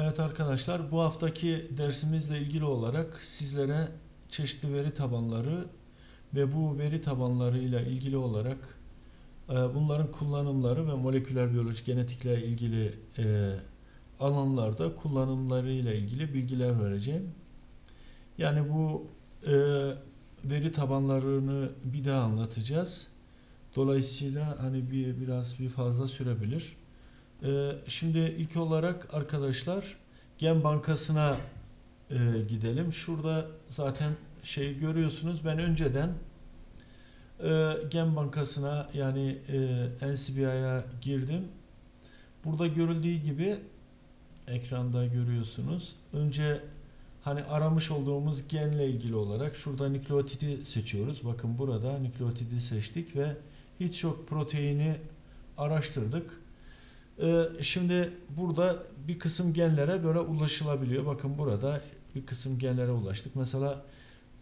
Evet arkadaşlar bu haftaki dersimizle ilgili olarak sizlere çeşitli veri tabanları ve bu veri tabanlarıyla ilgili olarak e, bunların kullanımları ve moleküler biyoloji genetikle ilgili e, alanlarda kullanımlarıyla ilgili bilgiler vereceğim. Yani bu e, veri tabanlarını bir daha anlatacağız. Dolayısıyla hani bir biraz bir fazla sürebilir. Ee, şimdi ilk olarak arkadaşlar Gen Bankası'na e, gidelim. Şurada zaten şeyi görüyorsunuz. Ben önceden e, Gen Bankası'na yani e, NCBI'ya girdim. Burada görüldüğü gibi ekranda görüyorsunuz. Önce hani aramış olduğumuz genle ilgili olarak şurada nükleotidi seçiyoruz. Bakın burada nükleotidi seçtik ve hiç yok proteini araştırdık. Ee, şimdi burada bir kısım genlere böyle ulaşılabiliyor. Bakın burada bir kısım genlere ulaştık. Mesela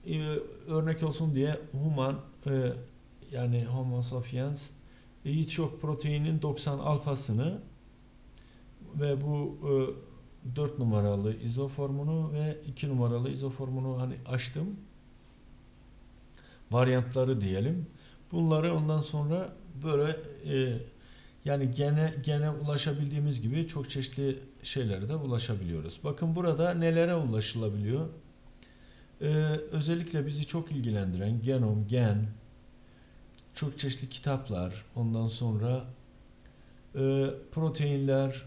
e, örnek olsun diye human e, yani homo sapiens e, hiç proteinin 90 alfasını ve bu 4 numaralı izoformunu ve 2 numaralı izoformunu hani açtım. Varyantları diyelim. Bunları ondan sonra böyle e, yani gene gene ulaşabildiğimiz gibi çok çeşitli şeylere de ulaşabiliyoruz. Bakın burada nelere ulaşılabiliyor? Ee, özellikle bizi çok ilgilendiren genom, gen, çok çeşitli kitaplar, ondan sonra e, proteinler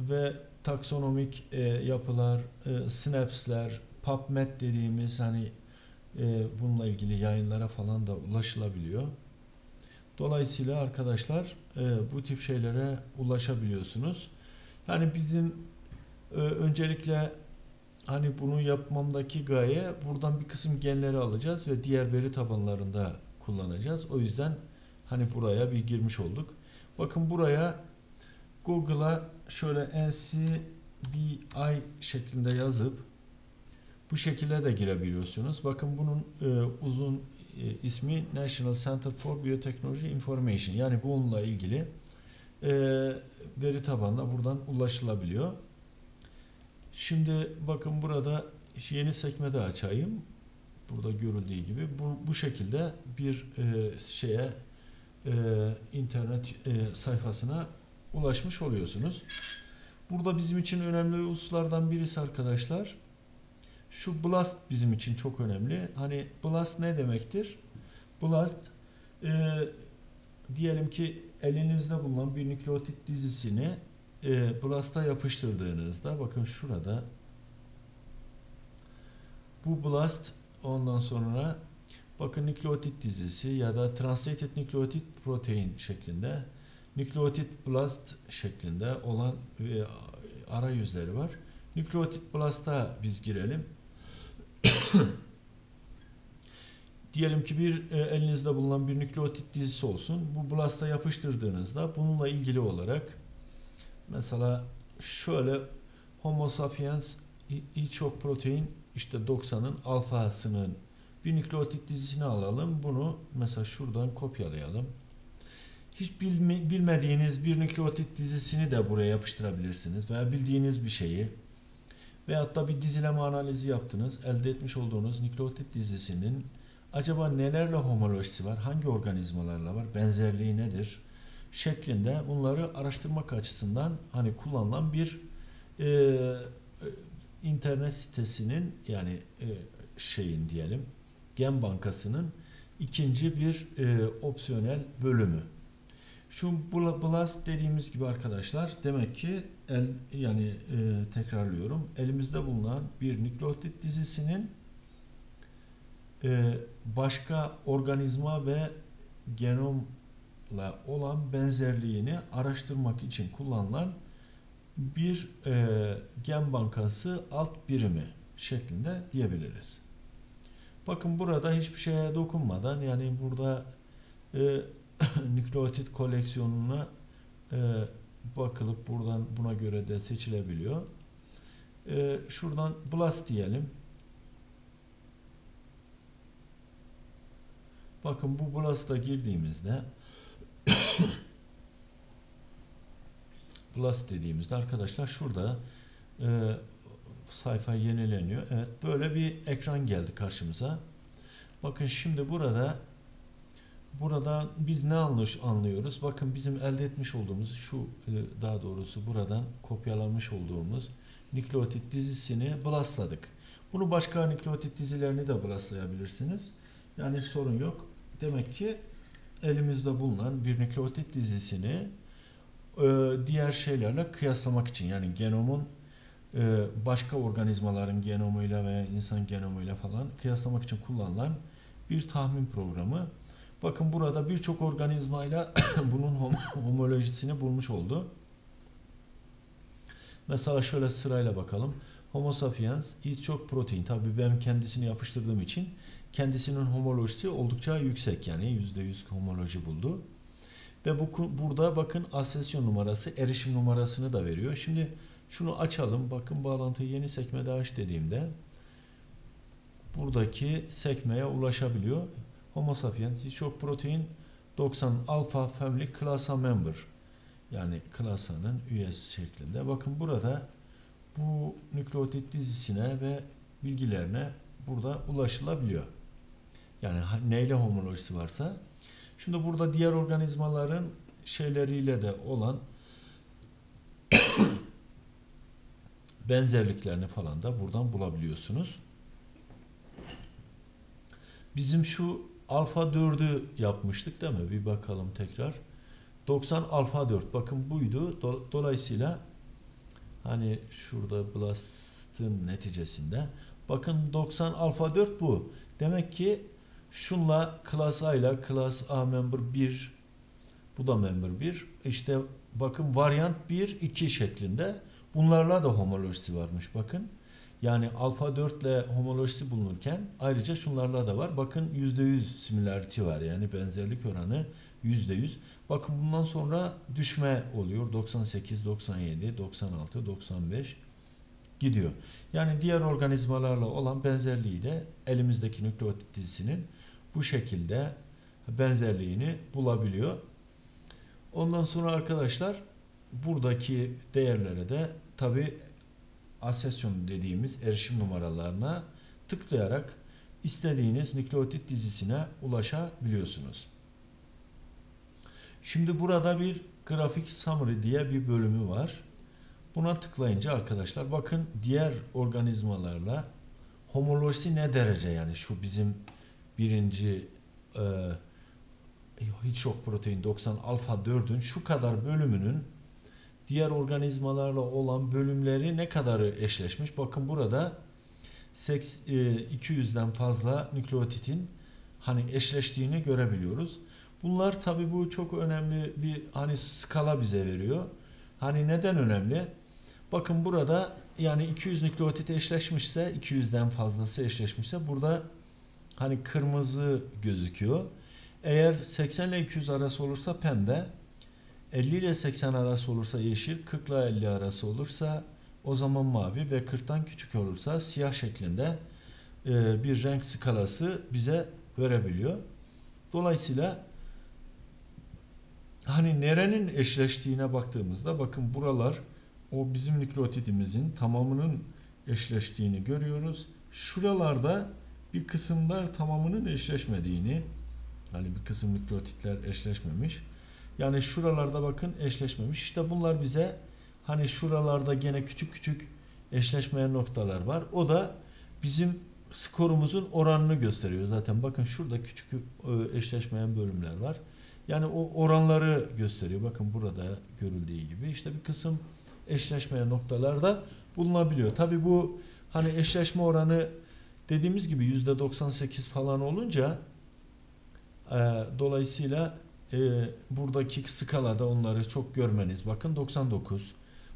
ve taksonomik e, yapılar, e, synapsler, PubMed dediğimiz hani e, bununla ilgili yayınlara falan da ulaşılabiliyor. Dolayısıyla arkadaşlar e, bu tip şeylere ulaşabiliyorsunuz. Yani bizim e, öncelikle hani bunu yapmamdaki gaye buradan bir kısım genleri alacağız ve diğer veri tabanlarında kullanacağız. O yüzden hani buraya bir girmiş olduk. Bakın buraya Google'a şöyle NCBI şeklinde yazıp bu şekilde de girebiliyorsunuz. Bakın bunun e, uzun ismi National Center for Biotechnology Information. Yani bununla ilgili e, veri tabanına buradan ulaşılabiliyor. Şimdi bakın burada yeni sekmede açayım. Burada görüldüğü gibi bu, bu şekilde bir e, şeye e, internet e, sayfasına ulaşmış oluyorsunuz. Burada bizim için önemli hususlardan birisi arkadaşlar şu blast bizim için çok önemli. Hani blast ne demektir? Blast e, diyelim ki elinizde bulunan bir nükleotit dizisini e, blast'a yapıştırdığınızda bakın şurada bu blast ondan sonra bakın nükleotit dizisi ya da translated nükleotit protein şeklinde nükleotit blast şeklinde olan e, arayüzleri var. Nükleotit blast'a biz girelim. Diyelim ki bir e, elinizde bulunan bir nükleotit dizisi olsun. Bu blasta yapıştırdığınızda bununla ilgili olarak mesela şöyle Homo sapiens çok protein işte 90'ın alfasının bir nükleotit dizisini alalım. Bunu mesela şuradan kopyalayalım. Hiç bilme, bilmediğiniz bir nükleotit dizisini de buraya yapıştırabilirsiniz veya bildiğiniz bir şeyi veyahut da bir dizileme analizi yaptınız. Elde etmiş olduğunuz nükleotit dizisinin acaba nelerle homolojisi var, hangi organizmalarla var, benzerliği nedir şeklinde bunları araştırmak açısından hani kullanılan bir e, internet sitesinin yani e, şeyin diyelim gen bankasının ikinci bir e, opsiyonel bölümü. Şu blast dediğimiz gibi arkadaşlar demek ki el yani e, tekrarlıyorum elimizde bulunan bir nükleotit dizisinin e, başka organizma ve genomla olan benzerliğini araştırmak için kullanılan bir e, gen bankası alt birimi şeklinde diyebiliriz. Bakın burada hiçbir şeye dokunmadan yani burada e, nükleotit koleksiyonuna e, bakılıp buradan buna göre de seçilebiliyor. E, şuradan blast diyelim. Bakın bu blast'a girdiğimizde blast dediğimizde arkadaşlar şurada Ee, sayfa yenileniyor. Evet böyle bir ekran geldi karşımıza. Bakın şimdi burada burada biz ne anlış anlıyoruz? Bakın bizim elde etmiş olduğumuz şu e, daha doğrusu buradan kopyalanmış olduğumuz nükleotit dizisini blastladık. Bunu başka nükleotit dizilerini de blastlayabilirsiniz. Yani sorun yok. Demek ki elimizde bulunan bir nükleotit dizisini e, diğer şeylerle kıyaslamak için yani genomun e, başka organizmaların genomuyla veya insan genomuyla falan kıyaslamak için kullanılan bir tahmin programı. Bakın burada birçok organizmayla bunun homolojisini bulmuş oldu. Mesela şöyle sırayla bakalım. Homo sapiens çok protein. Tabii ben kendisini yapıştırdığım için kendisinin homolojisi oldukça yüksek yani %100 homoloji buldu. Ve bu burada bakın asesyon numarası, erişim numarasını da veriyor. Şimdi şunu açalım. Bakın bağlantıyı yeni sekmede aç dediğimde buradaki sekmeye ulaşabiliyor. Homo sapiens çok protein 90 alfa family class A member yani class A'nın üyesi şeklinde. Bakın burada bu nükleotit dizisine ve bilgilerine burada ulaşılabiliyor. Yani neyle homolojisi varsa. Şimdi burada diğer organizmaların şeyleriyle de olan benzerliklerini falan da buradan bulabiliyorsunuz. Bizim şu alfa 4'ü yapmıştık değil mi? Bir bakalım tekrar. 90 alfa 4. Bakın buydu. Dolayısıyla hani şurada blast'ın neticesinde bakın 90 alfa 4 bu. Demek ki şunla class A ile class A member 1 bu da member 1. İşte bakın variant 1 2 şeklinde bunlarla da homolojisi varmış bakın. Yani alfa 4 ile homolojisi bulunurken ayrıca şunlarla da var. Bakın %100 similarity var yani benzerlik oranı %100. Bakın bundan sonra düşme oluyor. 98, 97, 96, 95 gidiyor. Yani diğer organizmalarla olan benzerliği de elimizdeki nükleotit dizisinin bu şekilde benzerliğini bulabiliyor. Ondan sonra arkadaşlar buradaki değerlere de tabi asesyon dediğimiz erişim numaralarına tıklayarak istediğiniz nükleotit dizisine ulaşabiliyorsunuz. Şimdi burada bir grafik summary diye bir bölümü var. Buna tıklayınca arkadaşlar bakın diğer organizmalarla homolojisi ne derece yani şu bizim birinci e, hiç çok protein 90 alfa 4'ün şu kadar bölümünün diğer organizmalarla olan bölümleri ne kadarı eşleşmiş? Bakın burada 200'den e, fazla nükleotitin hani eşleştiğini görebiliyoruz. Bunlar tabi bu çok önemli bir hani skala bize veriyor. Hani neden önemli? Bakın burada yani 200 nükleotit eşleşmişse 200'den fazlası eşleşmişse burada hani kırmızı gözüküyor. Eğer 80 ile 200 arası olursa pembe, 50 ile 80 arası olursa yeşil, 40 ile 50 arası olursa o zaman mavi ve 40'tan küçük olursa siyah şeklinde e, bir renk skalası bize verebiliyor. Dolayısıyla hani nerenin eşleştiğine baktığımızda bakın buralar o bizim nükleotidimizin tamamının eşleştiğini görüyoruz. Şuralarda bir kısımlar tamamının eşleşmediğini yani bir kısım nükleotitler eşleşmemiş. Yani şuralarda bakın eşleşmemiş. İşte bunlar bize hani şuralarda gene küçük küçük eşleşmeyen noktalar var. O da bizim skorumuzun oranını gösteriyor. Zaten bakın şurada küçük e, eşleşmeyen bölümler var. Yani o oranları gösteriyor. Bakın burada görüldüğü gibi işte bir kısım eşleşmeyen noktalarda bulunabiliyor. Tabi bu hani eşleşme oranı dediğimiz gibi yüzde 98 falan olunca e, dolayısıyla e, buradaki skalada onları çok görmeniz bakın 99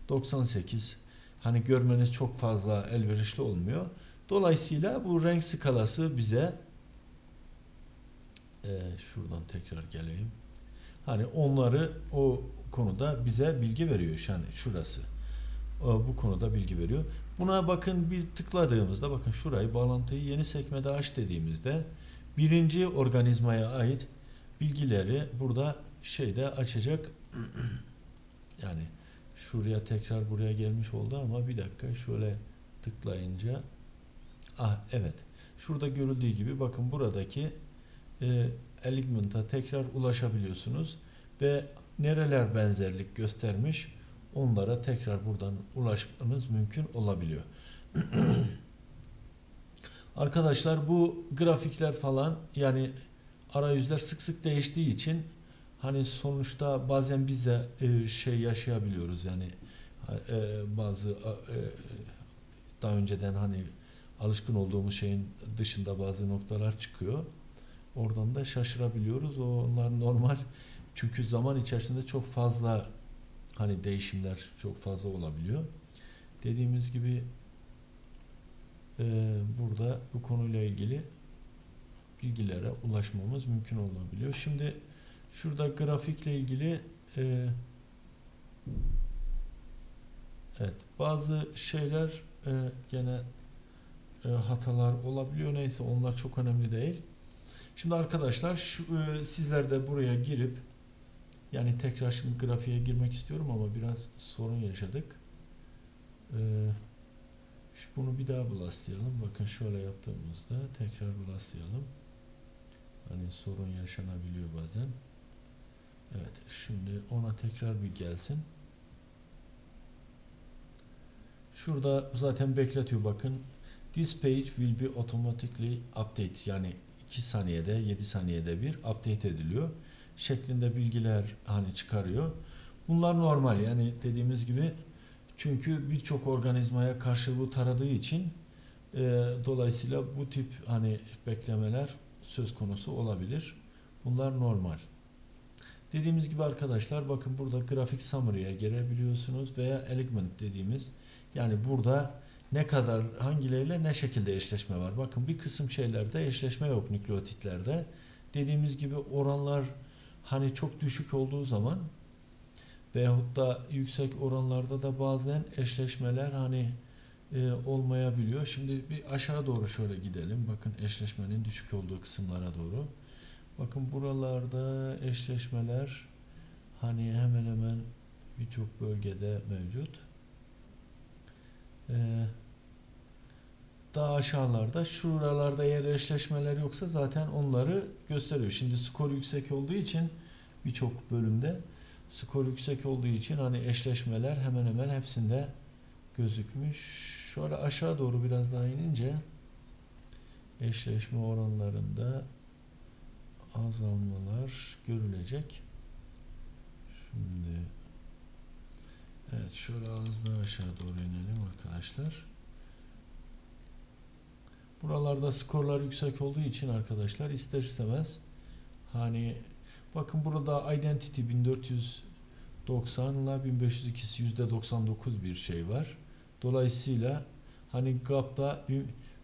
98 hani görmeniz çok fazla elverişli olmuyor. Dolayısıyla bu renk skalası bize e, şuradan tekrar geleyim. Hani onları o konuda bize bilgi veriyor. Yani şurası. Bu konuda bilgi veriyor. Buna bakın bir tıkladığımızda bakın şurayı bağlantıyı yeni sekmede aç dediğimizde birinci organizmaya ait bilgileri burada şeyde açacak. Yani şuraya tekrar buraya gelmiş oldu ama bir dakika şöyle tıklayınca. Ah evet. Şurada görüldüğü gibi bakın buradaki e, Eligment'a tekrar ulaşabiliyorsunuz ve nereler benzerlik göstermiş onlara tekrar buradan ulaşmanız mümkün olabiliyor. Arkadaşlar bu grafikler falan yani arayüzler sık sık değiştiği için hani sonuçta bazen biz de e, şey yaşayabiliyoruz yani e, bazı e, daha önceden hani alışkın olduğumuz şeyin dışında bazı noktalar çıkıyor. Oradan da şaşırabiliyoruz. Onlar normal. Çünkü zaman içerisinde çok fazla hani değişimler çok fazla olabiliyor. Dediğimiz gibi e, burada bu konuyla ilgili bilgilere ulaşmamız mümkün olabiliyor. Şimdi şurada grafikle ilgili e, evet bazı şeyler e, gene e, hatalar olabiliyor. Neyse onlar çok önemli değil. Şimdi arkadaşlar şu, e, sizler de buraya girip yani tekrar şimdi grafiğe girmek istiyorum ama biraz sorun yaşadık. Ee, bunu bir daha blastlayalım. Bakın şöyle yaptığımızda tekrar blastlayalım. Hani sorun yaşanabiliyor bazen. Evet şimdi ona tekrar bir gelsin. Şurada zaten bekletiyor bakın. This page will be automatically update yani 2 saniyede 7 saniyede bir update ediliyor şeklinde bilgiler hani çıkarıyor. Bunlar normal yani dediğimiz gibi çünkü birçok organizmaya karşı bu taradığı için e, dolayısıyla bu tip hani beklemeler söz konusu olabilir. Bunlar normal. Dediğimiz gibi arkadaşlar bakın burada grafik summary'e gelebiliyorsunuz veya element dediğimiz yani burada ne kadar hangileriyle ne şekilde eşleşme var. Bakın bir kısım şeylerde eşleşme yok nükleotitlerde. Dediğimiz gibi oranlar hani çok düşük olduğu zaman veyahut da yüksek oranlarda da bazen eşleşmeler hani e, olmayabiliyor. Şimdi bir aşağı doğru şöyle gidelim. Bakın eşleşmenin düşük olduğu kısımlara doğru. Bakın buralarda eşleşmeler hani hemen hemen birçok bölgede mevcut. Ee, daha aşağılarda şuralarda eğer eşleşmeler yoksa zaten onları gösteriyor. Şimdi skor yüksek olduğu için birçok bölümde skor yüksek olduğu için hani eşleşmeler hemen hemen hepsinde gözükmüş. Şöyle aşağı doğru biraz daha inince eşleşme oranlarında azalmalar görülecek. Şimdi evet şöyle az daha aşağı doğru inelim arkadaşlar. Buralarda skorlar yüksek olduğu için arkadaşlar ister istemez hani bakın burada identity 1490 ile 1502 yüzde 99 bir şey var. Dolayısıyla hani gap'ta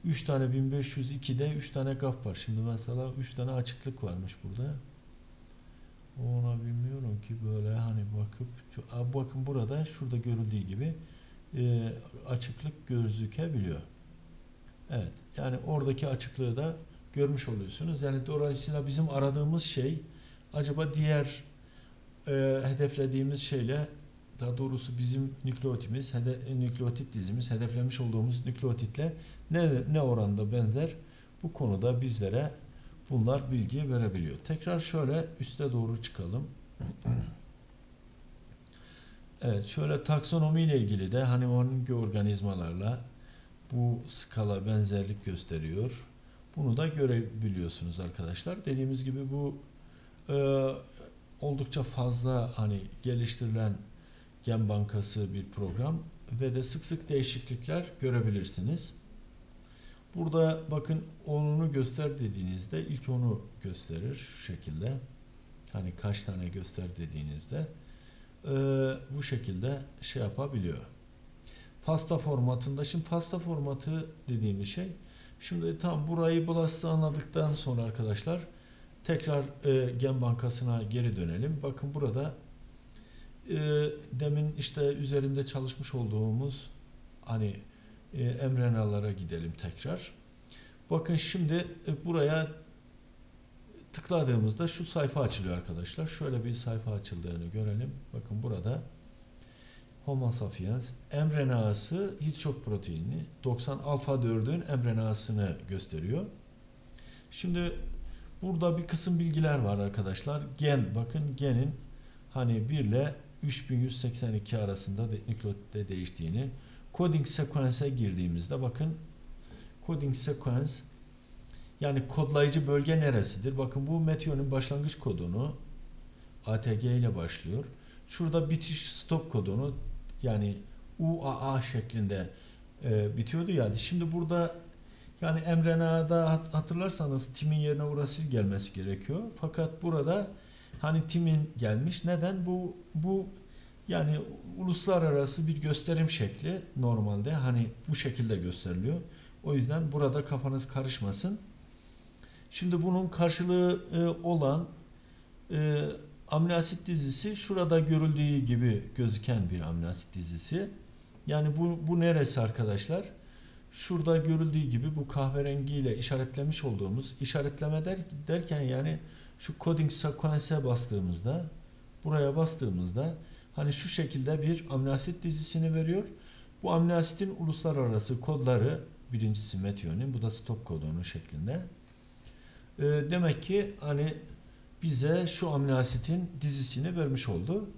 3 tane 1502'de 3 tane gap var. Şimdi mesela 3 tane açıklık varmış burada. Ona bilmiyorum ki böyle hani bakıp bakın burada şurada görüldüğü gibi e, açıklık gözükebiliyor. Evet. Yani oradaki açıklığı da görmüş oluyorsunuz. Yani dolayısıyla bizim aradığımız şey acaba diğer e, hedeflediğimiz şeyle daha doğrusu bizim nükleotimiz, hede, nükleotit dizimiz, hedeflemiş olduğumuz nükleotitle ne, ne oranda benzer bu konuda bizlere bunlar bilgi verebiliyor. Tekrar şöyle üste doğru çıkalım. evet şöyle taksonomi ile ilgili de hani hangi organizmalarla bu skala benzerlik gösteriyor. Bunu da görebiliyorsunuz arkadaşlar. Dediğimiz gibi bu e, oldukça fazla hani geliştirilen gen bankası bir program ve de sık sık değişiklikler görebilirsiniz. Burada bakın onunu göster dediğinizde ilk onu gösterir şu şekilde. Hani kaç tane göster dediğinizde e, bu şekilde şey yapabiliyor pasta formatında. Şimdi pasta formatı dediğimiz şey şimdi tam burayı blast'ı anladıktan sonra arkadaşlar tekrar e, gen bankasına geri dönelim. Bakın burada e, demin işte üzerinde çalışmış olduğumuz hani e, emrenalara gidelim tekrar. Bakın şimdi e, buraya tıkladığımızda şu sayfa açılıyor arkadaşlar. Şöyle bir sayfa açıldığını görelim. Bakın burada Homo sapiens mRNA'sı hiç çok proteinli. 90 alfa 4'ün mRNA'sını gösteriyor. Şimdi burada bir kısım bilgiler var arkadaşlar. Gen bakın genin hani 1 ile 3182 arasında de, nükleotitte değiştiğini coding sequence'e girdiğimizde bakın coding sequence yani kodlayıcı bölge neresidir? Bakın bu metionun başlangıç kodunu ATG ile başlıyor. Şurada bitiş stop kodunu yani UAA şeklinde e, bitiyordu yani. Şimdi burada yani mRNA'da hatırlarsanız timin yerine urasil gelmesi gerekiyor. Fakat burada hani timin gelmiş. Neden? Bu bu yani uluslararası bir gösterim şekli normalde hani bu şekilde gösteriliyor. O yüzden burada kafanız karışmasın. Şimdi bunun karşılığı e, olan e, amino dizisi şurada görüldüğü gibi gözüken bir amino dizisi. Yani bu, bu neresi arkadaşlar? Şurada görüldüğü gibi bu kahverengiyle işaretlemiş olduğumuz işaretleme der, derken yani şu coding sequence'e bastığımızda buraya bastığımızda hani şu şekilde bir amino asit dizisini veriyor. Bu amino asitin uluslararası kodları birincisi metionin bu da stop kodonu şeklinde. E, demek ki hani bize şu amino asitin dizisini vermiş oldu.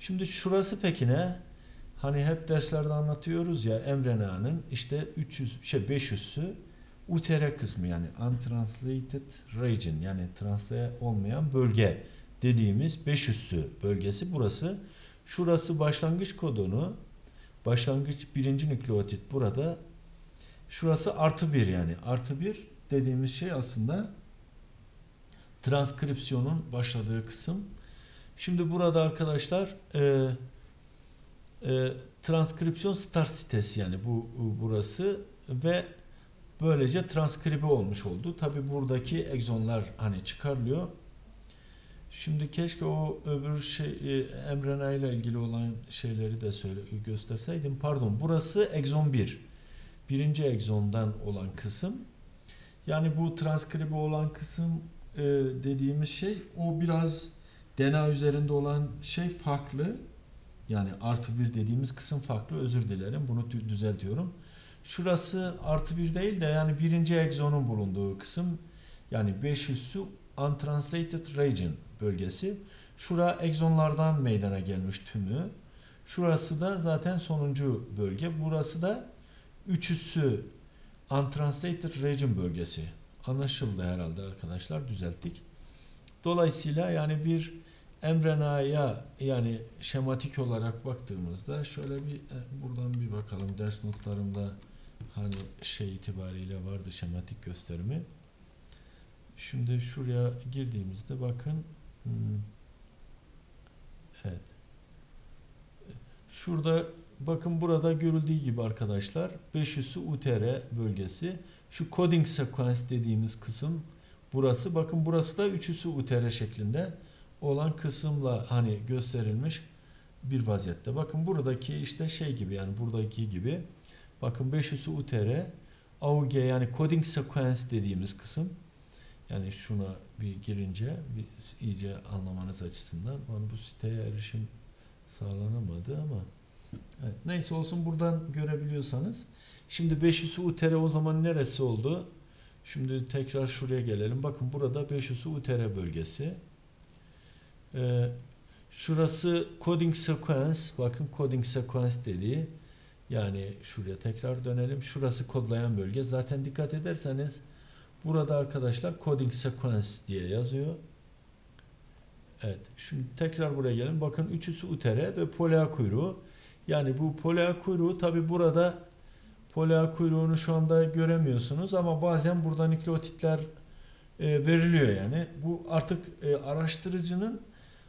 Şimdi şurası peki ne? Hani hep derslerde anlatıyoruz ya mRNA'nın işte 300 şey 500'sü UTR kısmı yani untranslated region yani translate olmayan bölge dediğimiz 500'sü bölgesi burası. Şurası başlangıç kodonu. Başlangıç birinci nükleotit burada. Şurası artı bir yani. Artı bir dediğimiz şey aslında transkripsiyonun başladığı kısım. Şimdi burada arkadaşlar e, e, transkripsiyon start sitesi yani bu burası ve böylece transkribe olmuş oldu. Tabi buradaki egzonlar hani çıkarılıyor. Şimdi keşke o öbür şey e, mRNA ile ilgili olan şeyleri de söyle gösterseydim. Pardon. Burası egzon 1. Birinci egzondan olan kısım. Yani bu transkribe olan kısım e, dediğimiz şey o biraz DNA üzerinde olan şey farklı. Yani artı bir dediğimiz kısım farklı. Özür dilerim. Bunu düzeltiyorum. Şurası artı bir değil de yani birinci egzonun bulunduğu kısım yani 500'sü untranslated region bölgesi. Şura egzonlardan meydana gelmiş tümü. Şurası da zaten sonuncu bölge. Burası da üçüsü untranslated region bölgesi. Anlaşıldı herhalde arkadaşlar düzelttik. Dolayısıyla yani bir mRNA'ya yani şematik olarak baktığımızda şöyle bir e, buradan bir bakalım ders notlarımda hani şey itibariyle vardı şematik gösterimi. Şimdi şuraya girdiğimizde bakın hmm, evet şurada bakın burada görüldüğü gibi arkadaşlar 500'ü UTR bölgesi şu coding sequence dediğimiz kısım burası bakın burası da 3'üsü UTR şeklinde olan kısımla hani gösterilmiş bir vaziyette. Bakın buradaki işte şey gibi yani buradaki gibi bakın 500'ü UTR AUG yani coding sequence dediğimiz kısım yani şuna bir girince bir iyice anlamanız açısından yani bu siteye erişim sağlanamadı ama evet, neyse olsun buradan görebiliyorsanız şimdi 500'ü UTR o zaman neresi oldu? Şimdi tekrar şuraya gelelim. Bakın burada 500'ü UTR bölgesi. Ee, şurası coding sequence. Bakın coding sequence dediği yani şuraya tekrar dönelim. Şurası kodlayan bölge. Zaten dikkat ederseniz burada arkadaşlar coding sequence diye yazıyor. Evet. Şimdi tekrar buraya gelin. Bakın üçüsü utere ve polea kuyruğu. Yani bu polea kuyruğu tabi burada polea kuyruğunu şu anda göremiyorsunuz ama bazen burada nükleotitler e, veriliyor yani. Bu artık e, araştırıcının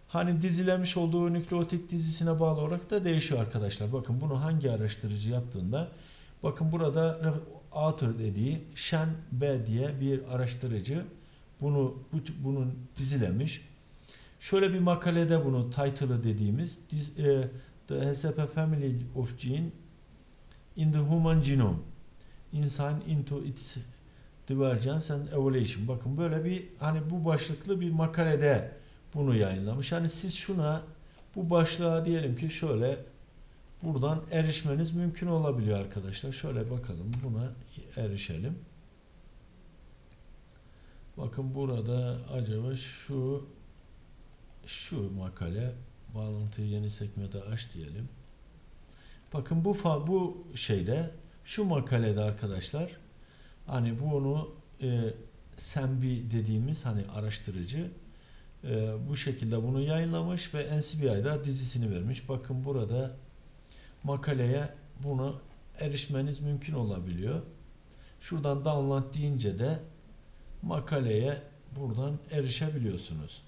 hani dizilemiş olduğu nükleotit dizisine bağlı olarak da değişiyor arkadaşlar. Bakın bunu hangi araştırıcı yaptığında bakın burada author dediği Shen B diye bir araştırıcı bunu bu, bunun dizilemiş. Şöyle bir makalede bunu title'ı dediğimiz e, The HSP Family of Gene in the Human Genome İnsan into its Divergence and Evolution. Bakın böyle bir hani bu başlıklı bir makalede bunu yayınlamış. Hani siz şuna bu başlığa diyelim ki şöyle buradan erişmeniz mümkün olabiliyor arkadaşlar. Şöyle bakalım buna erişelim. Bakın burada acaba şu şu makale bağlantıyı yeni sekmede aç diyelim. Bakın bu fa bu şeyde şu makalede arkadaşlar hani bunu e, Sembi dediğimiz hani araştırıcı e, bu şekilde bunu yayınlamış ve NCBI'da dizisini vermiş. Bakın burada makaleye bunu erişmeniz mümkün olabiliyor. Şuradan download deyince de makaleye buradan erişebiliyorsunuz.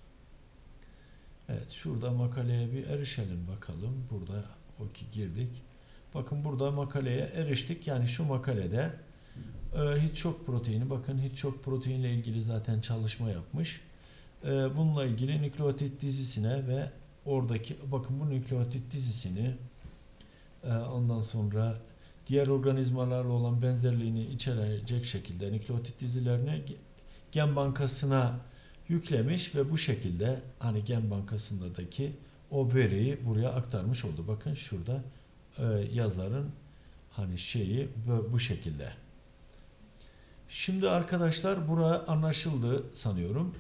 Evet şurada makaleye bir erişelim bakalım. Burada o ki girdik. Bakın burada makaleye eriştik. Yani şu makalede e, hiç çok proteini bakın hiç çok proteinle ilgili zaten çalışma yapmış. E, bununla ilgili nükleotit dizisine ve oradaki bakın bu nükleotit dizisini e, ondan sonra diğer organizmalarla olan benzerliğini içerecek şekilde nükleotit dizilerini gen bankasına yüklemiş ve bu şekilde hani gen bankasındaki o veriyi buraya aktarmış oldu. Bakın şurada e, yazarın hani şeyi bu şekilde. Şimdi arkadaşlar bura anlaşıldı sanıyorum.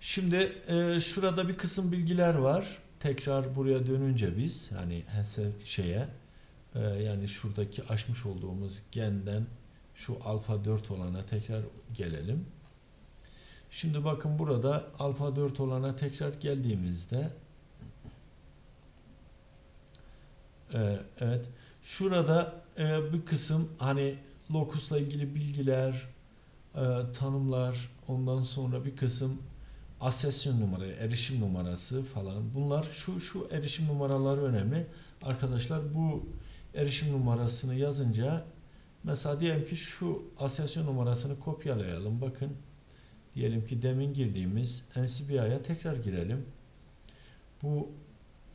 Şimdi e, şurada bir kısım bilgiler var. Tekrar buraya dönünce biz yani şeye e, yani şuradaki açmış olduğumuz genden şu alfa 4 olana tekrar gelelim. Şimdi bakın burada alfa 4 olana tekrar geldiğimizde e, evet şurada e, bir kısım hani lokusla ilgili bilgiler e, tanımlar ondan sonra bir kısım asesyon numarası, erişim numarası falan bunlar şu şu erişim numaraları önemli. Arkadaşlar bu erişim numarasını yazınca mesela diyelim ki şu asesyon numarasını kopyalayalım. Bakın diyelim ki demin girdiğimiz NCBI'ye tekrar girelim. Bu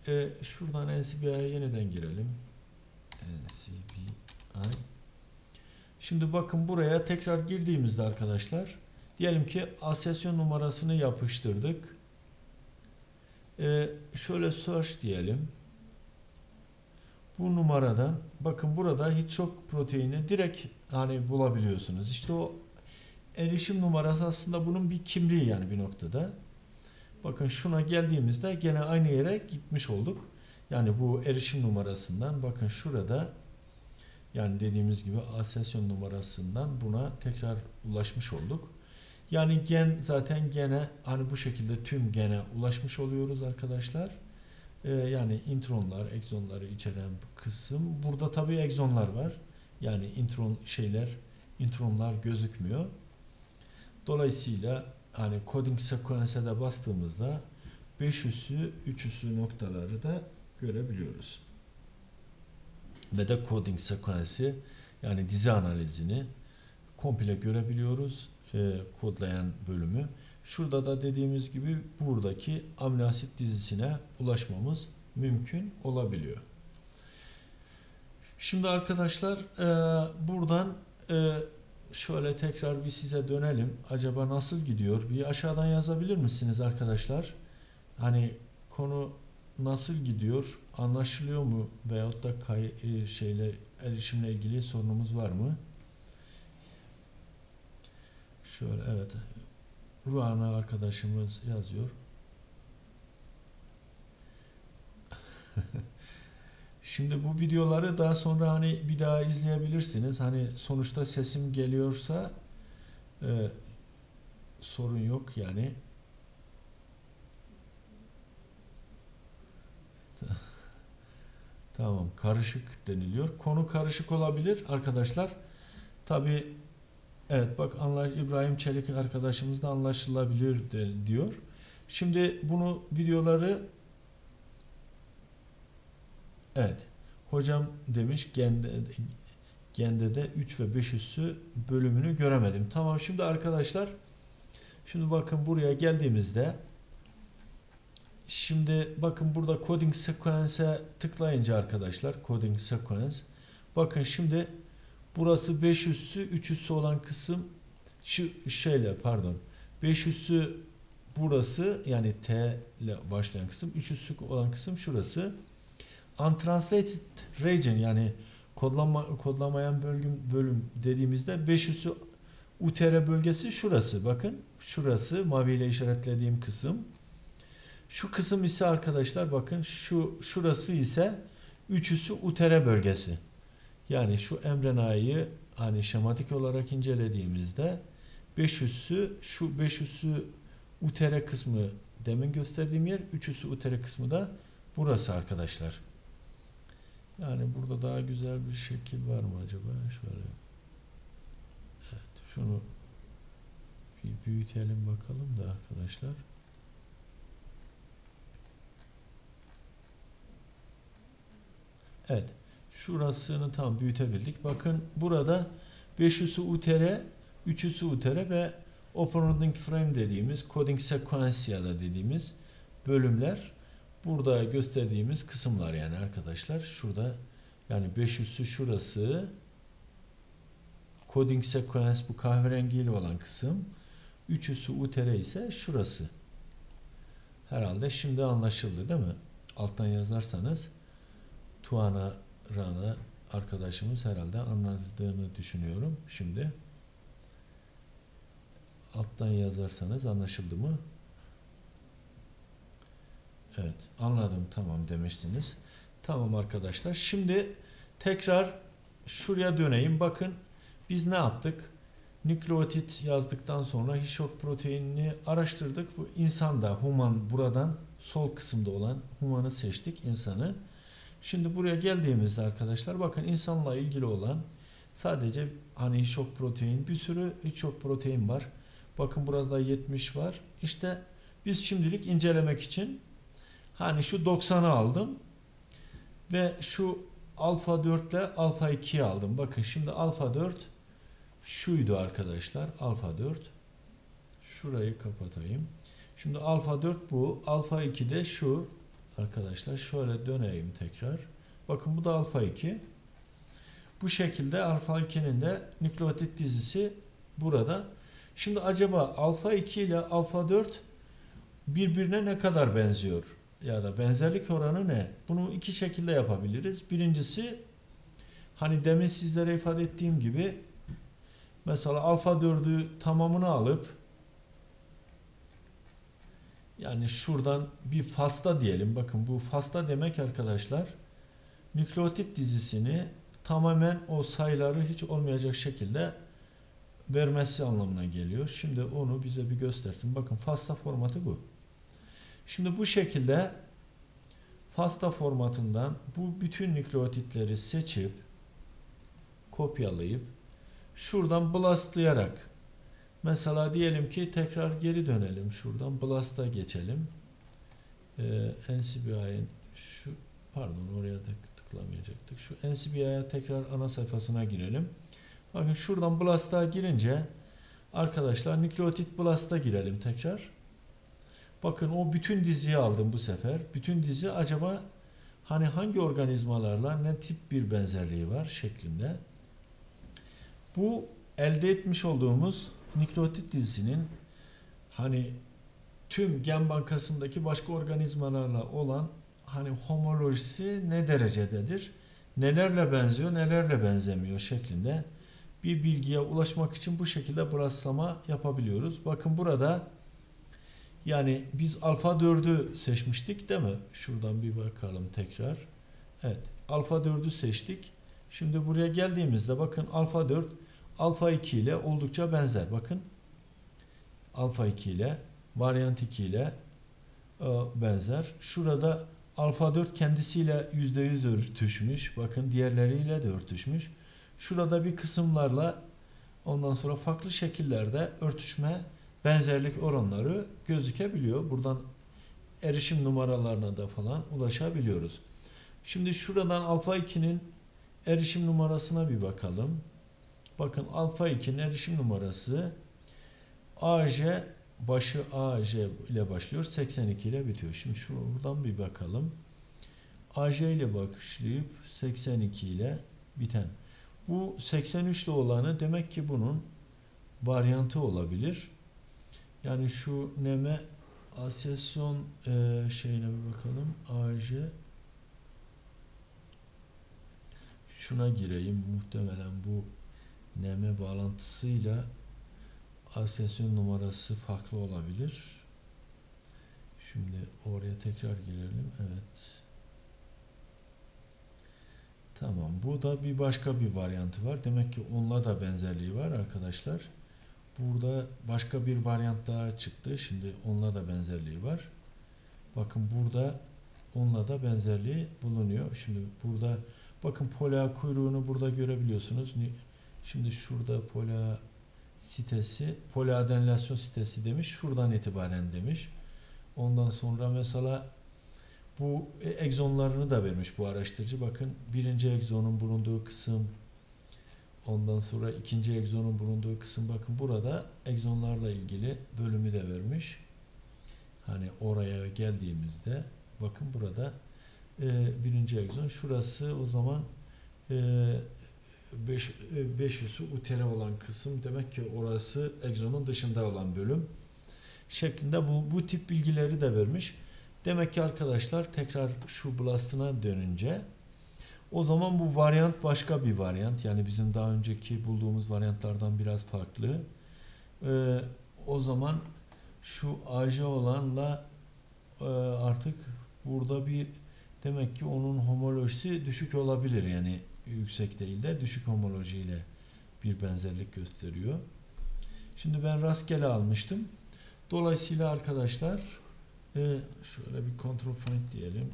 e, şuradan NCBI'ye yeniden girelim. NCBI Şimdi bakın buraya tekrar girdiğimizde arkadaşlar diyelim ki asesyon numarasını yapıştırdık. Ee, şöyle search diyelim. Bu numaradan bakın burada hiç çok proteini direkt hani bulabiliyorsunuz. İşte o erişim numarası aslında bunun bir kimliği yani bir noktada. Bakın şuna geldiğimizde gene aynı yere gitmiş olduk. Yani bu erişim numarasından bakın şurada yani dediğimiz gibi asesyon numarasından buna tekrar ulaşmış olduk. Yani gen zaten gene hani bu şekilde tüm gene ulaşmış oluyoruz arkadaşlar. Ee, yani intronlar, egzonları içeren kısım. Burada tabii egzonlar var. Yani intron şeyler, intronlar gözükmüyor. Dolayısıyla hani coding sequence'e de bastığımızda 500'ü, 300'ü noktaları da görebiliyoruz. Ve de coding sequence'i yani dizi analizini komple görebiliyoruz e, kodlayan bölümü. Şurada da dediğimiz gibi buradaki amino dizisine ulaşmamız mümkün olabiliyor. Şimdi arkadaşlar e, buradan e, şöyle tekrar bir size dönelim. Acaba nasıl gidiyor? Bir aşağıdan yazabilir misiniz arkadaşlar? Hani konu nasıl gidiyor? Anlaşılıyor mu? Veyahut da kay e, şeyle erişimle ilgili sorunumuz var mı? Şöyle evet. Ruana arkadaşımız yazıyor. Şimdi bu videoları daha sonra hani bir daha izleyebilirsiniz. Hani sonuçta sesim geliyorsa e, sorun yok yani. tamam karışık deniliyor. Konu karışık olabilir arkadaşlar. Tabi evet bak anla İbrahim Çelik arkadaşımız da anlaşılabilir de, diyor. Şimdi bunu videoları Evet. Hocam demiş Gende, Gende'de 3 ve 5 üssü bölümünü göremedim. Tamam şimdi arkadaşlar şimdi bakın buraya geldiğimizde şimdi bakın burada coding sequence'e tıklayınca arkadaşlar coding sequence bakın şimdi burası 5 üssü 3 üssü olan kısım şu şeyle pardon 5 üssü burası yani T ile başlayan kısım 3 üssü olan kısım şurası untranslated region yani kodlama, kodlamayan bölüm, bölüm dediğimizde 5 üssü UTR bölgesi şurası. Bakın şurası maviyle işaretlediğim kısım. Şu kısım ise arkadaşlar bakın şu şurası ise 3 üssü UTR bölgesi. Yani şu emrenayı hani şematik olarak incelediğimizde 5 üssü şu 5 üssü UTR kısmı demin gösterdiğim yer 3 üssü UTR kısmı da burası arkadaşlar. Yani burada daha güzel bir şekil var mı acaba? Şöyle. Evet, şunu bir büyütelim bakalım da arkadaşlar. Evet. Şurasını tam büyütebildik. Bakın burada 500'ü UTR, 300'ü UTR ve Operating Frame dediğimiz Coding Sequencia'da dediğimiz bölümler burada gösterdiğimiz kısımlar yani arkadaşlar. Şurada yani 500'ü şurası Coding Sequence bu kahverengiyle olan kısım. 300'ü UTR ise şurası. Herhalde şimdi anlaşıldı değil mi? Alttan yazarsanız Tuana Rana arkadaşımız herhalde anladığını düşünüyorum şimdi. Alttan yazarsanız anlaşıldı mı? Evet anladım tamam demişsiniz. Tamam arkadaşlar şimdi tekrar şuraya döneyim. Bakın biz ne yaptık? Nükleotit yazdıktan sonra hişok proteinini araştırdık. Bu insanda human buradan sol kısımda olan humanı seçtik insanı. Şimdi buraya geldiğimizde arkadaşlar bakın insanla ilgili olan sadece hani şok protein bir sürü çok protein var. Bakın burada 70 var. İşte biz şimdilik incelemek için hani şu 90'ı aldım ve şu alfa 4 ile alfa 2'yi aldım. Bakın şimdi alfa 4 şuydu arkadaşlar. Alfa 4 şurayı kapatayım. Şimdi alfa 4 bu. Alfa 2 de şu. Arkadaşlar şöyle döneyim tekrar. Bakın bu da alfa 2. Bu şekilde alfa 2'nin de nükleotit dizisi burada. Şimdi acaba alfa 2 ile alfa 4 birbirine ne kadar benziyor? Ya da benzerlik oranı ne? Bunu iki şekilde yapabiliriz. Birincisi hani demin sizlere ifade ettiğim gibi mesela alfa 4'ü tamamını alıp yani şuradan bir fasta diyelim. Bakın bu fasta demek arkadaşlar nükleotit dizisini tamamen o sayıları hiç olmayacak şekilde vermesi anlamına geliyor. Şimdi onu bize bir göstersin. Bakın FASTA formatı bu. Şimdi bu şekilde FASTA formatından bu bütün nükleotitleri seçip kopyalayıp şuradan blastlayarak mesela diyelim ki tekrar geri dönelim şuradan blast'a geçelim. Ee, NCBI'nin şu pardon oraya da tıklamayacaktık. Şu NCBI'ye tekrar ana sayfasına girelim. Bakın şuradan BLAST'a girince arkadaşlar nükleotit BLAST'a girelim tekrar. Bakın o bütün diziyi aldım bu sefer. Bütün dizi acaba hani hangi organizmalarla ne tip bir benzerliği var şeklinde. Bu elde etmiş olduğumuz nükleotit dizisinin hani tüm gen bankasındaki başka organizmalarla olan hani homolojisi ne derecededir? Nelerle benziyor, nelerle benzemiyor şeklinde bir bilgiye ulaşmak için bu şekilde braslama yapabiliyoruz. Bakın burada yani biz alfa 4'ü seçmiştik değil mi? Şuradan bir bakalım tekrar. Evet. Alfa 4'ü seçtik. Şimdi buraya geldiğimizde bakın alfa 4 alfa 2 ile oldukça benzer. Bakın alfa 2 ile varyant 2 ile e, benzer. Şurada alfa 4 kendisiyle %100 örtüşmüş. Bakın diğerleriyle de örtüşmüş. Şurada bir kısımlarla ondan sonra farklı şekillerde örtüşme benzerlik oranları gözükebiliyor. Buradan erişim numaralarına da falan ulaşabiliyoruz. Şimdi şuradan alfa 2'nin erişim numarasına bir bakalım. Bakın alfa 2'nin erişim numarası AJ başı AJ ile başlıyor 82 ile bitiyor. Şimdi şuradan bir bakalım. AJ ile başlayıp 82 ile biten. Bu 83 ile olanı demek ki bunun varyantı olabilir. Yani şu neme asesyon e, şeyine bir bakalım. AJ şuna gireyim. Muhtemelen bu NM bağlantısıyla asensyon numarası farklı olabilir. Şimdi oraya tekrar girelim. Evet. Tamam. Bu da bir başka bir varyantı var. Demek ki onunla da benzerliği var arkadaşlar. Burada başka bir varyant daha çıktı. Şimdi onunla da benzerliği var. Bakın burada onunla da benzerliği bulunuyor. Şimdi burada bakın pola kuyruğunu burada görebiliyorsunuz. Şimdi şurada pola sitesi, poliadenlasyon sitesi demiş. Şuradan itibaren demiş. Ondan sonra mesela bu egzonlarını da vermiş bu araştırıcı. Bakın birinci egzonun bulunduğu kısım, ondan sonra ikinci egzonun bulunduğu kısım. Bakın burada egzonlarla ilgili bölümü de vermiş. Hani oraya geldiğimizde bakın burada e, birinci egzon. Şurası o zaman e, 5 500'ü utere olan kısım demek ki orası egzonun dışında olan bölüm şeklinde bu, bu tip bilgileri de vermiş. Demek ki arkadaşlar tekrar şu blastına dönünce o zaman bu varyant başka bir varyant. Yani bizim daha önceki bulduğumuz varyantlardan biraz farklı. Ee, o zaman şu AJ olanla e, artık burada bir demek ki onun homolojisi düşük olabilir. Yani yüksek değil de düşük homolojiyle bir benzerlik gösteriyor. Şimdi ben rastgele almıştım. Dolayısıyla arkadaşlar e, şöyle bir control find diyelim.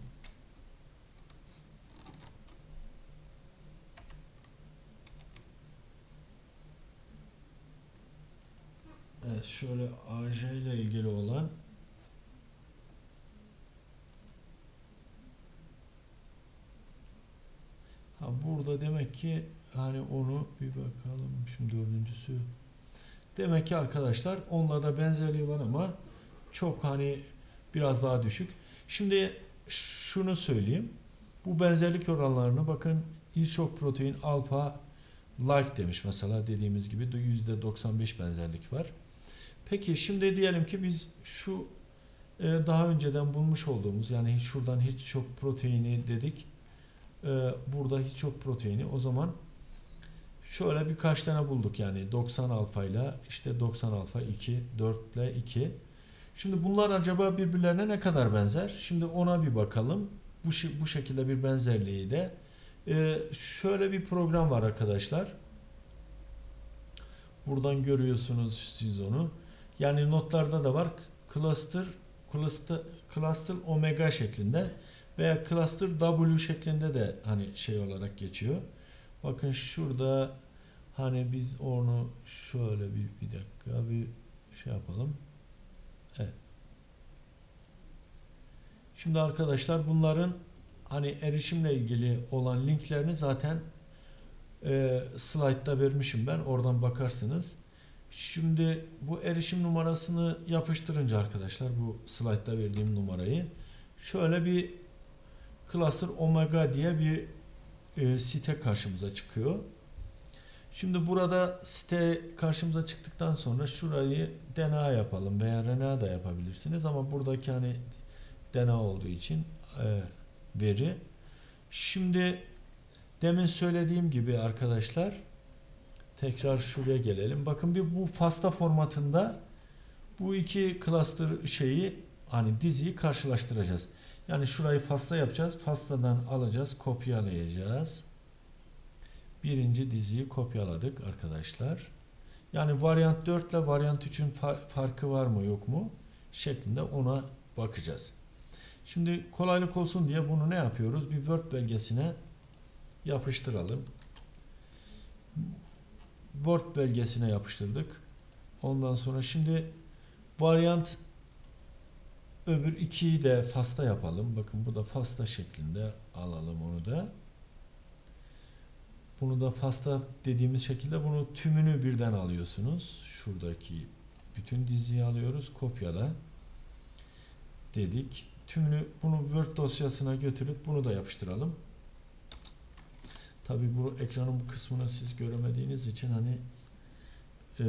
Evet şöyle AJ ile ilgili olan Ha burada demek ki hani onu bir bakalım şimdi dördüncüsü demek ki arkadaşlar onunla da benzerliği var ama çok hani biraz daha düşük. Şimdi şunu söyleyeyim. Bu benzerlik oranlarını bakın birçok protein alfa like demiş mesela dediğimiz gibi %95 benzerlik var. Peki şimdi diyelim ki biz şu e, daha önceden bulmuş olduğumuz yani şuradan hiç çok proteini dedik. E, burada hiç çok proteini o zaman şöyle birkaç tane bulduk yani 90 alfa ile işte 90 alfa 2 4 ile 2 Şimdi bunlar acaba birbirlerine ne kadar benzer? Şimdi ona bir bakalım. Bu, bu şekilde bir benzerliği de. Ee, şöyle bir program var arkadaşlar. Buradan görüyorsunuz siz onu. Yani notlarda da var. Cluster, cluster, cluster omega şeklinde veya cluster W şeklinde de hani şey olarak geçiyor. Bakın şurada hani biz onu şöyle bir, bir dakika bir şey yapalım. Evet. Şimdi arkadaşlar bunların hani erişimle ilgili olan linklerini zaten e, slaytta vermişim ben. Oradan bakarsınız. Şimdi bu erişim numarasını yapıştırınca arkadaşlar bu slaytta verdiğim numarayı şöyle bir Cluster Omega diye bir e, site karşımıza çıkıyor. Şimdi burada site karşımıza çıktıktan sonra şurayı DNA yapalım veya RNA da yapabilirsiniz ama buradaki hani DNA olduğu için e, veri. Şimdi demin söylediğim gibi arkadaşlar tekrar şuraya gelelim. Bakın bir bu FASTA formatında bu iki cluster şeyi hani diziyi karşılaştıracağız. Yani şurayı FASTA yapacağız. FASTA'dan alacağız, kopyalayacağız birinci diziyi kopyaladık arkadaşlar. Yani varyant 4 ile varyant 3'ün farkı var mı yok mu şeklinde ona bakacağız. Şimdi kolaylık olsun diye bunu ne yapıyoruz? Bir Word belgesine yapıştıralım. Word belgesine yapıştırdık. Ondan sonra şimdi varyant öbür 2'yi de FASTA yapalım. Bakın bu da FASTA şeklinde alalım onu da. Bunu da FASTA dediğimiz şekilde bunu tümünü birden alıyorsunuz. Şuradaki bütün diziyi alıyoruz. Kopyala dedik. Tümünü bunu Word dosyasına götürüp bunu da yapıştıralım. Tabi bu ekranın bu kısmını siz göremediğiniz için hani e,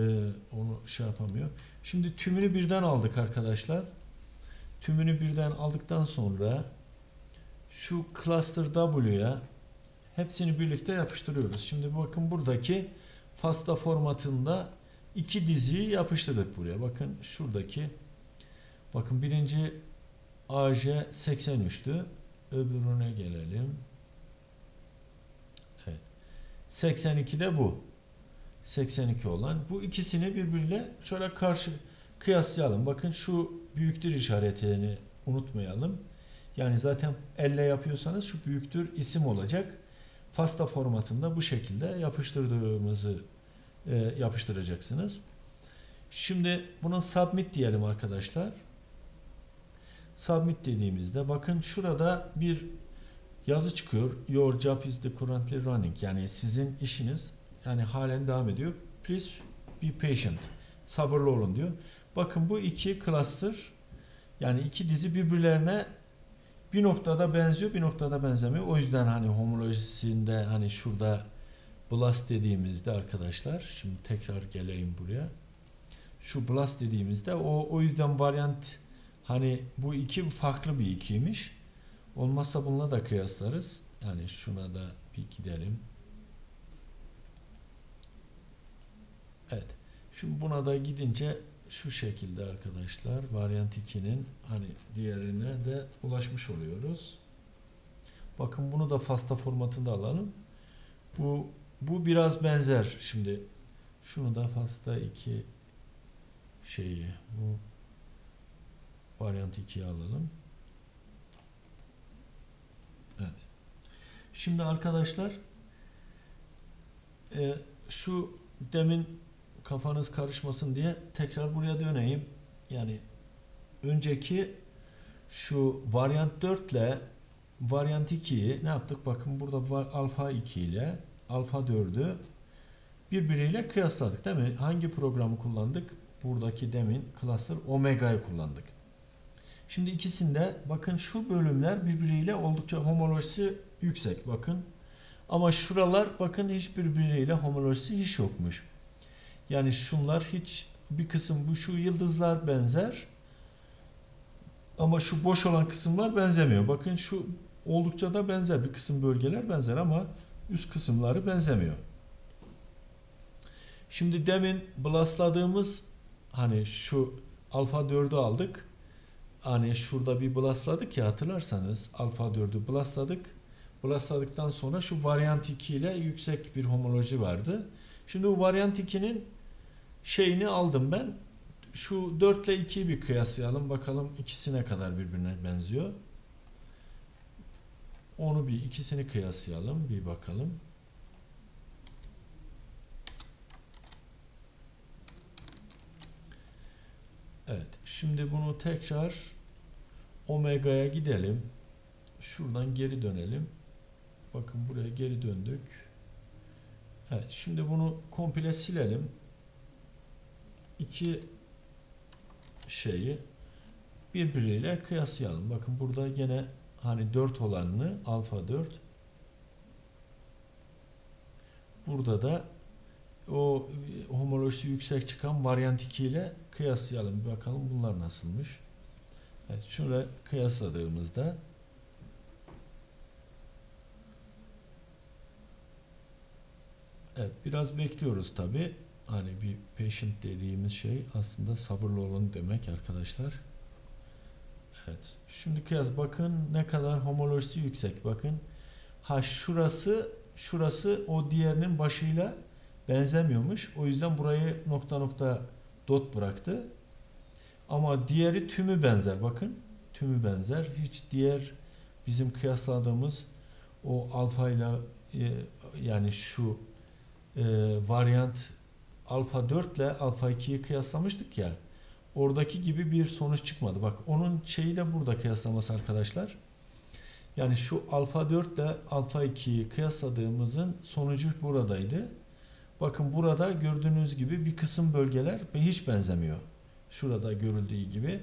onu şey yapamıyor. Şimdi tümünü birden aldık arkadaşlar. Tümünü birden aldıktan sonra şu cluster W'ya Hepsini birlikte yapıştırıyoruz. Şimdi bakın buradaki FASTA formatında iki diziyi yapıştırdık buraya. Bakın şuradaki bakın birinci AJ 83'tü. Öbürüne gelelim. Evet. 82 de bu. 82 olan. Bu ikisini birbiriyle şöyle karşı kıyaslayalım. Bakın şu büyüktür işaretini unutmayalım. Yani zaten elle yapıyorsanız şu büyüktür isim olacak. FASTA formatında bu şekilde yapıştırdığımızı e, yapıştıracaksınız. Şimdi bunu submit diyelim arkadaşlar. Submit dediğimizde bakın şurada bir yazı çıkıyor. Your job is the currently running. Yani sizin işiniz yani halen devam ediyor. Please be patient. Sabırlı olun diyor. Bakın bu iki cluster yani iki dizi birbirlerine bir noktada benziyor bir noktada benzemiyor. O yüzden hani homolojisinde hani şurada blast dediğimizde arkadaşlar şimdi tekrar geleyim buraya. Şu blast dediğimizde o, o yüzden varyant hani bu iki farklı bir ikiymiş. Olmazsa bununla da kıyaslarız. Yani şuna da bir gidelim. Evet. Şimdi buna da gidince şu şekilde arkadaşlar varyant 2'nin hani diğerine de ulaşmış oluyoruz. Bakın bunu da FASTA formatında alalım. Bu bu biraz benzer. Şimdi şunu da FASTA 2 şeyi bu varyant 2'ye alalım. Evet. Şimdi arkadaşlar e, şu demin kafanız karışmasın diye tekrar buraya döneyim. Yani önceki şu varyant 4 ile varyant 2'yi ne yaptık? Bakın burada var alfa 2 ile alfa 4'ü birbiriyle kıyasladık değil mi? Hangi programı kullandık? Buradaki demin cluster omega'yı kullandık. Şimdi ikisinde bakın şu bölümler birbiriyle oldukça homolojisi yüksek bakın. Ama şuralar bakın hiçbir birbiriyle homolojisi hiç yokmuş. Yani şunlar hiç bir kısım bu şu yıldızlar benzer. Ama şu boş olan kısımlar benzemiyor. Bakın şu oldukça da benzer. Bir kısım bölgeler benzer ama üst kısımları benzemiyor. Şimdi demin blastladığımız hani şu alfa 4'ü aldık. Hani şurada bir blastladık ya hatırlarsanız alfa 4'ü blastladık. Blastladıktan sonra şu varyant 2 ile yüksek bir homoloji vardı. Şimdi bu varyant 2'nin şeyini aldım ben. Şu 4 ile 2'yi bir kıyaslayalım. Bakalım ikisi ne kadar birbirine benziyor. Onu bir ikisini kıyaslayalım. Bir bakalım. Evet. Şimdi bunu tekrar omega'ya gidelim. Şuradan geri dönelim. Bakın buraya geri döndük. Evet. Şimdi bunu komple silelim. İki şeyi birbiriyle kıyaslayalım. Bakın burada gene hani 4 olanını alfa 4 burada da o homolojisi yüksek çıkan varyant 2 ile kıyaslayalım. Bir bakalım bunlar nasılmış. Evet, şöyle kıyasladığımızda Evet biraz bekliyoruz tabi. Hani bir patient dediğimiz şey aslında sabırlı olun demek arkadaşlar. Evet. Şimdi kıyas bakın ne kadar homolojisi yüksek. Bakın. Ha şurası şurası o diğerinin başıyla benzemiyormuş. O yüzden burayı nokta nokta dot bıraktı. Ama diğeri tümü benzer. Bakın. Tümü benzer. Hiç diğer bizim kıyasladığımız o alfa ile yani şu e, varyant alfa 4 ile alfa 2'yi kıyaslamıştık ya. Oradaki gibi bir sonuç çıkmadı. Bak onun şeyi de burada kıyaslaması arkadaşlar. Yani şu alfa 4 ile alfa 2'yi kıyasladığımızın sonucu buradaydı. Bakın burada gördüğünüz gibi bir kısım bölgeler hiç benzemiyor. Şurada görüldüğü gibi.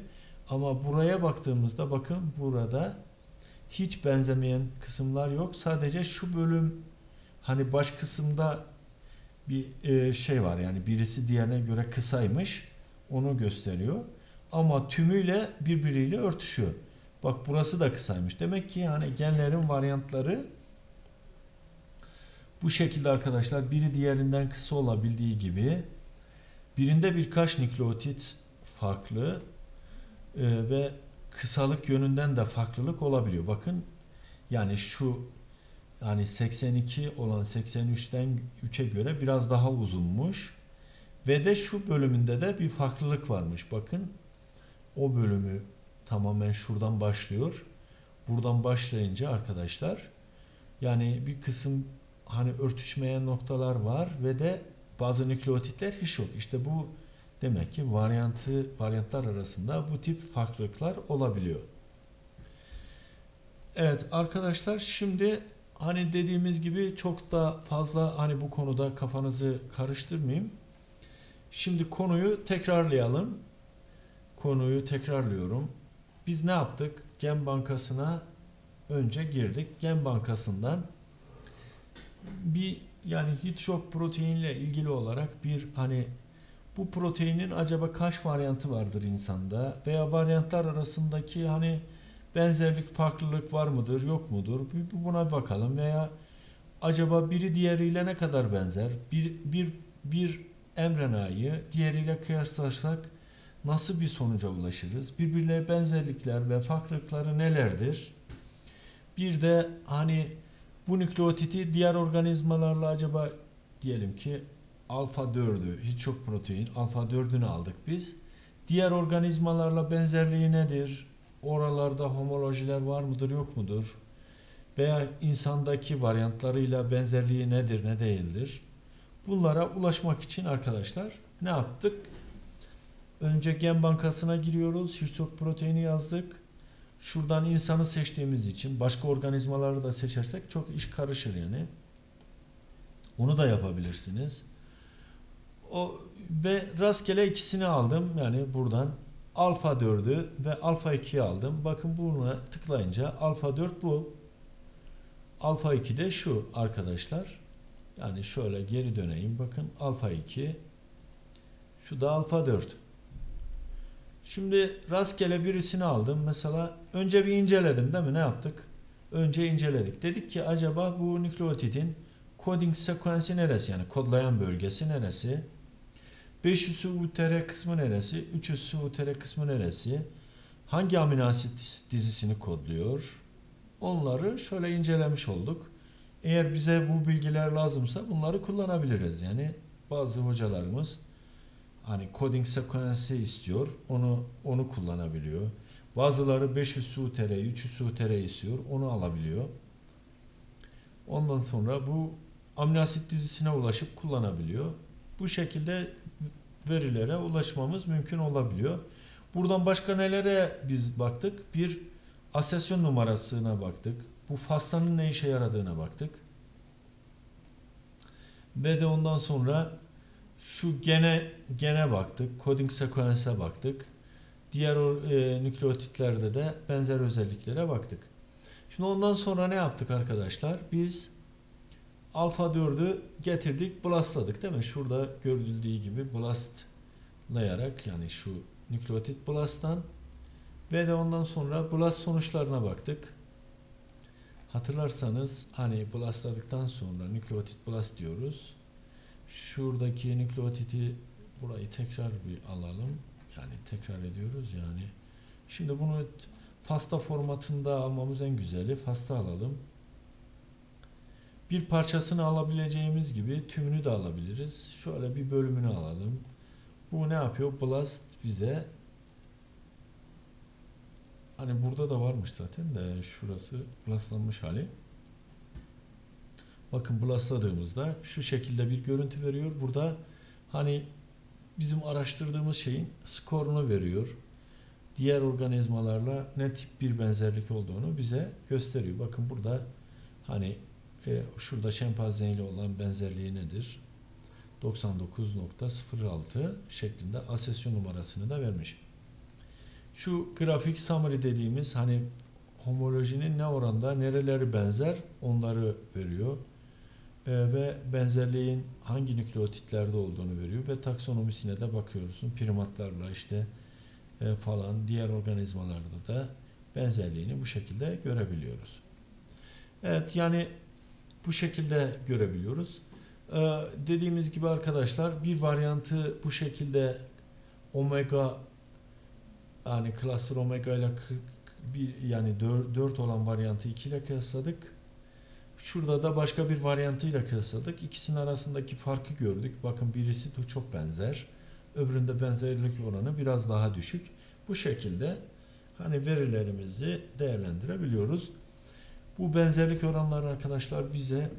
Ama buraya baktığımızda bakın burada hiç benzemeyen kısımlar yok. Sadece şu bölüm hani baş kısımda bir e, şey var yani birisi diğerine göre kısaymış onu gösteriyor ama tümüyle birbiriyle örtüşüyor. Bak burası da kısaymış. Demek ki yani genlerin varyantları Bu şekilde arkadaşlar biri diğerinden kısa olabildiği gibi birinde birkaç nükleotit farklı e, ve kısalık yönünden de farklılık olabiliyor. Bakın yani şu yani 82 olan 83'ten 3'e göre biraz daha uzunmuş. Ve de şu bölümünde de bir farklılık varmış. Bakın o bölümü tamamen şuradan başlıyor. Buradan başlayınca arkadaşlar yani bir kısım hani örtüşmeyen noktalar var ve de bazı nükleotitler hiç yok. İşte bu demek ki varyantı varyantlar arasında bu tip farklılıklar olabiliyor. Evet arkadaşlar şimdi hani dediğimiz gibi çok da fazla hani bu konuda kafanızı karıştırmayayım. Şimdi konuyu tekrarlayalım. Konuyu tekrarlıyorum. Biz ne yaptık? Gen bankasına önce girdik. Gen bankasından bir yani heat shock proteinle ilgili olarak bir hani bu proteinin acaba kaç varyantı vardır insanda veya varyantlar arasındaki hani benzerlik farklılık var mıdır yok mudur buna bakalım veya acaba biri diğeriyle ne kadar benzer bir bir bir mRNA'yı diğeriyle kıyaslarsak nasıl bir sonuca ulaşırız birbirine benzerlikler ve farklılıkları nelerdir bir de hani bu nükleotiti diğer organizmalarla acaba diyelim ki alfa 4'ü hiç çok protein alfa 4'ünü aldık biz. Diğer organizmalarla benzerliği nedir? Oralarda homolojiler var mıdır yok mudur? Veya insandaki varyantlarıyla benzerliği nedir ne değildir? Bunlara ulaşmak için arkadaşlar ne yaptık? Önce gen bankasına giriyoruz. Hiç proteini yazdık. Şuradan insanı seçtiğimiz için başka organizmaları da seçersek çok iş karışır yani. Onu da yapabilirsiniz. O ve rastgele ikisini aldım. Yani buradan alfa 4'ü ve alfa 2'yi aldım. Bakın buna tıklayınca alfa 4 bu. Alfa 2 de şu arkadaşlar. Yani şöyle geri döneyim. Bakın alfa 2. Şu da alfa 4. Şimdi rastgele birisini aldım. Mesela önce bir inceledim değil mi? Ne yaptık? Önce inceledik. Dedik ki acaba bu nükleotidin coding sekansı neresi? Yani kodlayan bölgesi neresi? 500'ü UTR kısmı neresi? 300'ü UTR kısmı neresi? Hangi amino asit dizisini kodluyor? Onları şöyle incelemiş olduk. Eğer bize bu bilgiler lazımsa bunları kullanabiliriz. Yani bazı hocalarımız hani coding sekansı istiyor. Onu onu kullanabiliyor. Bazıları 500 UTR, 300 UTR istiyor. Onu alabiliyor. Ondan sonra bu amino asit dizisine ulaşıp kullanabiliyor. Bu şekilde verilere ulaşmamız mümkün olabiliyor. Buradan başka nelere biz baktık? Bir asesyon numarasına baktık. Bu FASTA'nın ne işe yaradığına baktık. Ve de ondan sonra şu gene gene baktık. Coding sequence'e baktık. Diğer e, nükleotitlerde de benzer özelliklere baktık. Şimdi ondan sonra ne yaptık arkadaşlar? Biz alfa 4'ü getirdik, blastladık değil mi? Şurada görüldüğü gibi blastlayarak yani şu nükleotit blasttan ve de ondan sonra blast sonuçlarına baktık. Hatırlarsanız hani blastladıktan sonra nükleotit blast diyoruz. Şuradaki nükleotiti burayı tekrar bir alalım. Yani tekrar ediyoruz yani. Şimdi bunu FASTA formatında almamız en güzeli. FASTA alalım. Bir parçasını alabileceğimiz gibi tümünü de alabiliriz. Şöyle bir bölümünü alalım. Bu ne yapıyor? Blast bize hani burada da varmış zaten de şurası blastlanmış hali. Bakın blastladığımızda şu şekilde bir görüntü veriyor. Burada hani bizim araştırdığımız şeyin skorunu veriyor. Diğer organizmalarla ne tip bir benzerlik olduğunu bize gösteriyor. Bakın burada hani e, şurada şempanze ile olan benzerliği nedir? 99.06 şeklinde asesyon numarasını da vermiş. Şu grafik summary dediğimiz hani homolojinin ne oranda nereleri benzer onları veriyor. Ee, ve benzerliğin hangi nükleotitlerde olduğunu veriyor ve taksonomisine de bakıyorsun. Primatlarla işte e, falan diğer organizmalarda da benzerliğini bu şekilde görebiliyoruz. Evet yani bu şekilde görebiliyoruz. Ee, dediğimiz gibi arkadaşlar bir varyantı bu şekilde omega yani cluster omega ile bir yani 4 olan varyantı 2 ile kıyasladık. Şurada da başka bir varyantıyla kıyasladık. İkisinin arasındaki farkı gördük. Bakın birisi de çok benzer. Öbüründe benzerlik oranı biraz daha düşük. Bu şekilde hani verilerimizi değerlendirebiliyoruz. Bu benzerlik oranları arkadaşlar bize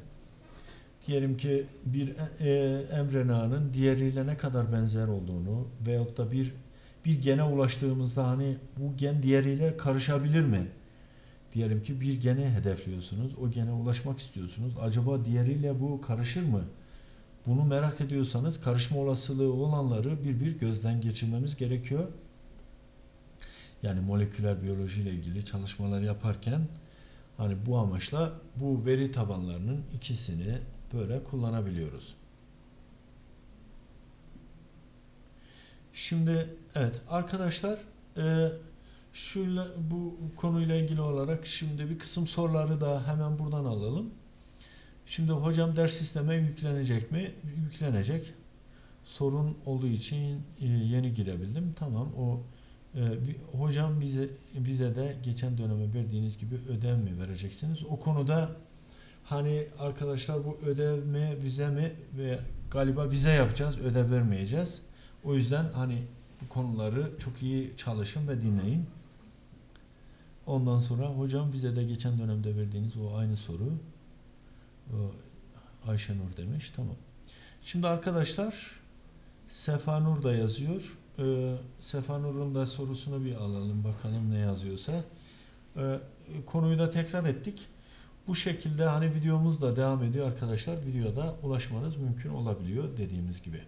diyelim ki bir e, mRNA'nın diğeriyle ne kadar benzer olduğunu veyahut da bir bir gene ulaştığımızda hani bu gen diğeriyle karışabilir mi? Diyelim ki bir gene hedefliyorsunuz. O gene ulaşmak istiyorsunuz. Acaba diğeriyle bu karışır mı? Bunu merak ediyorsanız karışma olasılığı olanları bir bir gözden geçirmemiz gerekiyor. Yani moleküler biyoloji ile ilgili çalışmalar yaparken hani bu amaçla bu veri tabanlarının ikisini böyle kullanabiliyoruz. Şimdi evet arkadaşlar e, şuyla bu konuyla ilgili olarak şimdi bir kısım soruları da hemen buradan alalım. Şimdi hocam ders sisteme yüklenecek mi? Yüklenecek. Sorun olduğu için e, yeni girebildim. Tamam o e, bir- hocam bize bize de geçen döneme verdiğiniz gibi ödev mi vereceksiniz? O konuda hani arkadaşlar bu ödev mi vize mi ve galiba vize yapacağız ödev vermeyeceğiz. O yüzden hani bu konuları çok iyi çalışın ve dinleyin. Ondan sonra hocam bize de geçen dönemde verdiğiniz o aynı soru Ayşenur demiş. Tamam. Şimdi arkadaşlar Sefanur da yazıyor. Ee, Sefanur'un da sorusunu bir alalım bakalım ne yazıyorsa. Ee, konuyu da tekrar ettik. Bu şekilde hani videomuz da devam ediyor arkadaşlar. Videoda ulaşmanız mümkün olabiliyor dediğimiz gibi.